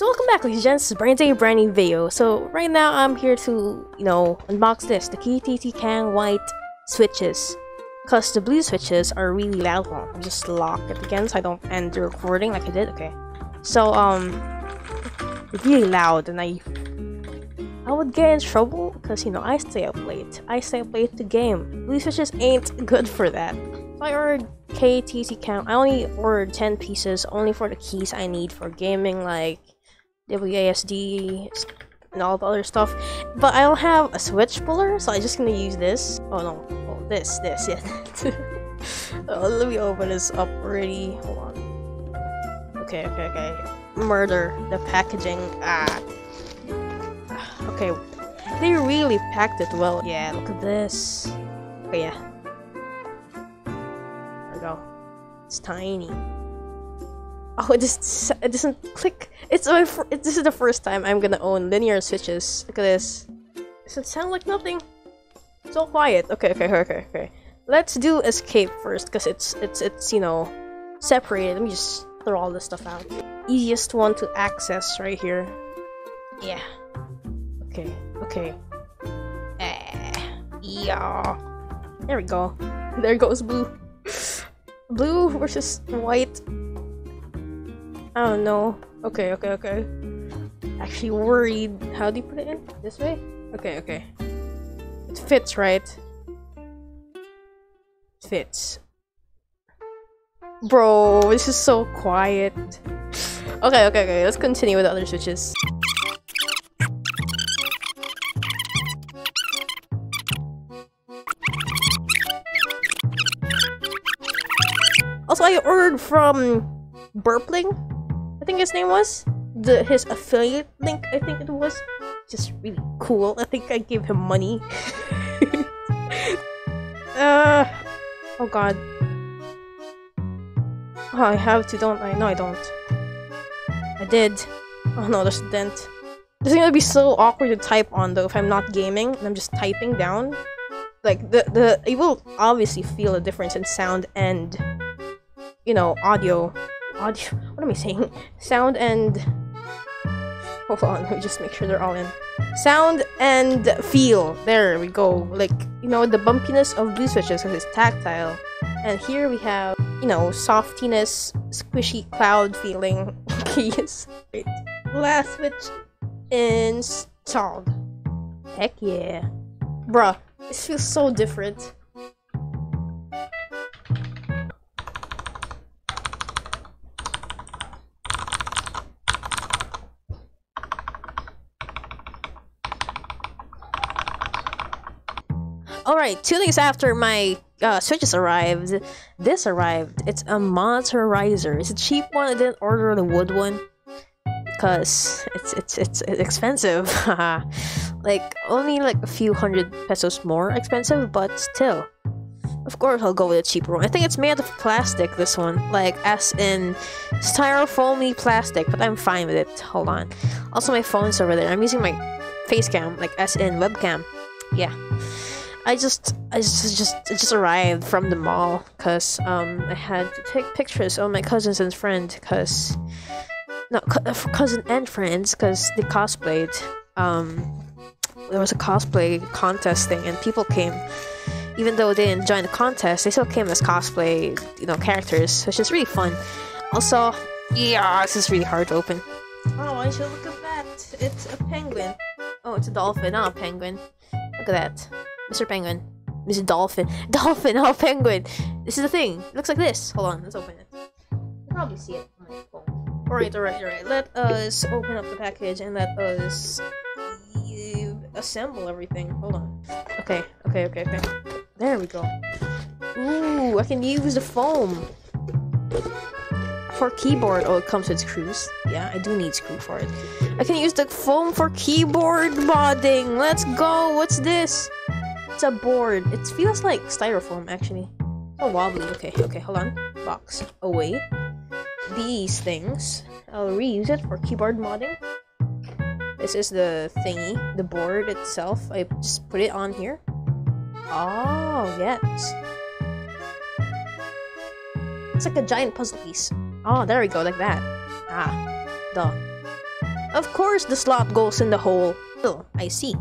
So welcome back ladies and gents, is brand new brand new video. So right now I'm here to, you know, unbox this, the KTT Kang white switches. Cause the blue switches are really loud. Well, I'll just lock it again so I don't end the recording like I did. Okay. So um it's really loud and I I would get in trouble because you know I stay up late. I stay up late to game. Blue switches ain't good for that. So I ordered KTT Kang. I only ordered 10 pieces only for the keys I need for gaming like WASD and all the other stuff. But I don't have a switch puller, so I'm just gonna use this. Oh no, oh this, this, yeah. oh, let me open this up already. Hold on. Okay, okay, okay. Murder the packaging. Ah. Okay, they really packed it well. Yeah, look at this. Oh yeah. There we go. It's tiny. Oh, it just it doesn't click. It's my this is the first time I'm gonna own linear switches. Look at this. Does it sound like nothing? It's all quiet. Okay, okay, okay, okay. Let's do escape first, because it's it's it's you know separated. Let me just throw all this stuff out. Easiest one to access right here. Yeah. Okay. Okay. Eh. Yeah. There we go. There goes blue. blue versus white. Oh, I don't know. Okay, okay, okay. Actually worried. How do you put it in? This way? Okay, okay. It fits, right? It fits. Bro, this is so quiet. Okay, okay, okay. Let's continue with the other switches. Also, I ordered from Burpling I think his name was the his affiliate link. I think it was just really cool. I think I gave him money. uh, oh god. Oh, I have to, don't I? No, I don't. I did. Oh no, there's a dent. This is gonna be so awkward to type on though if I'm not gaming and I'm just typing down. Like the the you will obviously feel a difference in sound and you know audio audio. What am I saying? Sound and. Hold on, let me just make sure they're all in. Sound and feel. There we go. Like, you know, the bumpiness of blue switches because it's tactile. And here we have, you know, softiness, squishy cloud feeling. Wait. Last switch installed. Heck yeah. Bruh, this feels so different. Alright, two days after my uh, switches arrived, this arrived. It's a monitor riser. It's a cheap one. I didn't order the wood one because it's it's it's, it's expensive. like only like a few hundred pesos more expensive, but still. Of course, I'll go with a cheaper one. I think it's made of plastic. This one, like as in styrofoamy plastic, but I'm fine with it. Hold on. Also, my phone's over there. I'm using my face cam, like as in webcam. Yeah. I just I just just just arrived from the mall because um I had to take pictures of my cousins and friends because no uh, cousin and friends because they cosplayed um there was a cosplay contest thing and people came even though they didn't join the contest they still came as cosplay you know characters which is really fun. Also yeah this is really hard to open. Oh I should look at that? It's a penguin. Oh it's a dolphin not a penguin. Look at that Mr. Penguin. Mr. Dolphin. Dolphin, oh penguin! This is the thing. It looks like this. Hold on, let's open it. You probably see it on my phone. Alright, alright, alright. Let us open up the package and let us assemble everything. Hold on. Okay, okay, okay, okay. There we go. Ooh, I can use the foam. For keyboard, oh, it comes with screws. Yeah, I do need screw for it. I can use the foam for keyboard modding. Let's go. What's this? It's a board. It feels like styrofoam, actually. Oh, wobbly. Okay, okay, hold on. Box away. These things. I'll reuse it for keyboard modding. This is the thingy, the board itself. I just put it on here. Oh, yes. It's like a giant puzzle piece. Oh, there we go, like that. Ah, duh. Of course the slot goes in the hole. Oh, I see.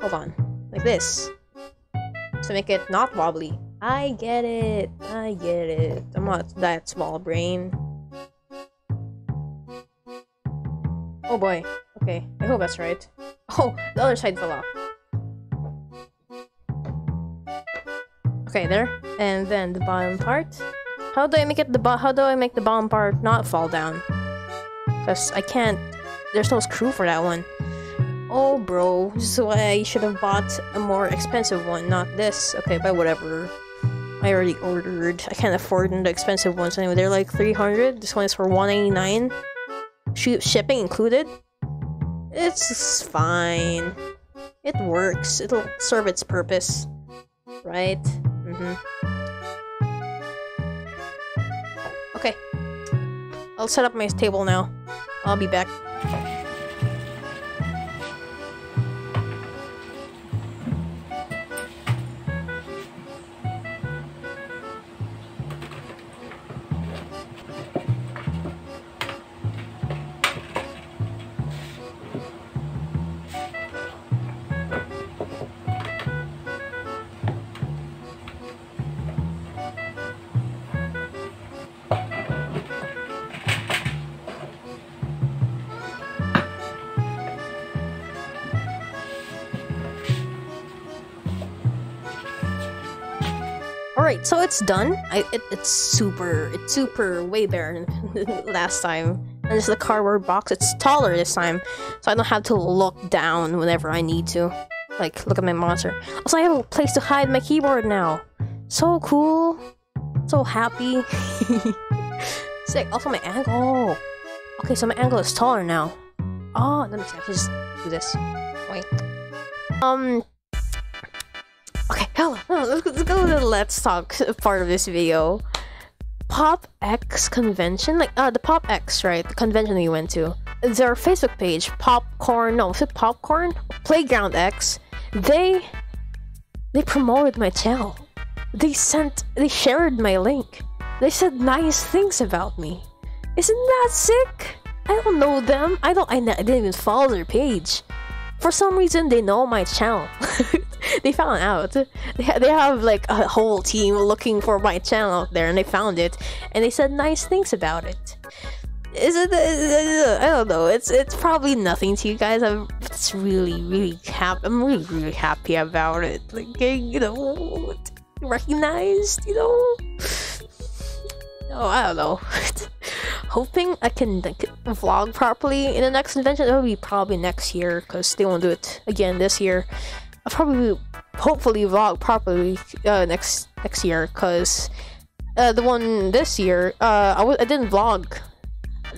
Hold on. Like this. To make it not wobbly. I get it. I get it. I'm not that small brain. Oh boy. Okay, I hope that's right. Oh, the other side fell off. Okay, there. And then the bottom part. How do I make it the bo- how do I make the bottom part not fall down? Cause I can't there's no screw for that one. Oh bro, so I should have bought a more expensive one, not this. Okay, but whatever. I already ordered. I can't afford the expensive ones anyway. They're like 300. This one is for 189. Sh shipping included. It's fine. It works. It'll serve its purpose. Right? Mm-hmm. Okay. I'll set up my table now. I'll be back. Alright, so it's done. I, it, it's super, it's super way better than last time. And this is the cardboard box. It's taller this time, so I don't have to look down whenever I need to. Like, look at my monitor. Also, I have a place to hide my keyboard now. So cool. So happy. Sick. Also, my angle. Okay, so my angle is taller now. Oh, let me see. I can just do this. Wait. Um, hello. let's, let's go to the Let's Talk part of this video. Pop X convention, like uh, the Pop X, right? The convention we went to. Their Facebook page, Popcorn. No, is it Popcorn? Playground X. They they promoted my channel. They sent, they shared my link. They said nice things about me. Isn't that sick? I don't know them. I don't. I, I didn't even follow their page. For some reason, they know my channel. they found out. They, they have like a whole team looking for my channel out there, and they found it, and they said nice things about it. Is it? I don't know. It's it's probably nothing to you guys. I'm it's really really happy. I'm really really happy about it. Like getting you know recognized. You know. Oh, I don't know. Hoping I can like, vlog properly in the next convention. It'll be probably next year because they won't do it again this year. I'll probably, hopefully, vlog properly uh, next next year because uh, the one this year, uh, I w- I didn't vlog,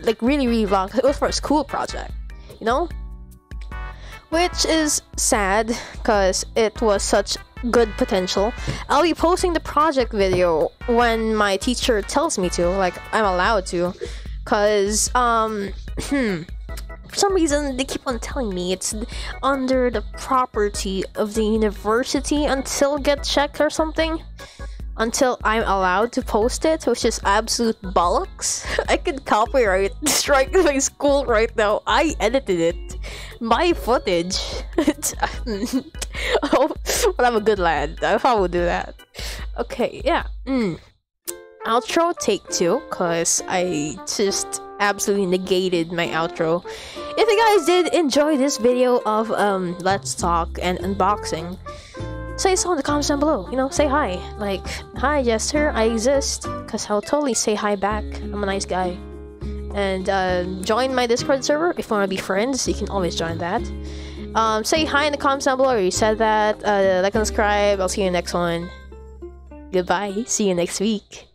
like really really vlog. It was for a school project, you know, which is sad because it was such good potential. I'll be posting the project video when my teacher tells me to, like I'm allowed to, cause um, hmm, for some reason they keep on telling me it's under the property of the university until get checked or something. Until I'm allowed to post it, which is absolute bollocks. I could copyright strike my school right now. I edited it. My footage. oh, but I'm a good lad. I probably would do that. Okay, yeah. Mm. Outro take two, cause I just absolutely negated my outro. If you guys did enjoy this video of um Let's Talk and unboxing, say so in the comments down below. You know, say hi. Like, hi Jester, I exist. Cause I'll totally say hi back. I'm a nice guy. And uh, join my Discord server if you want to be friends. You can always join that. Um, say hi in the comments down below. You said that. Uh, like and subscribe. I'll see you in the next one. Goodbye. See you next week.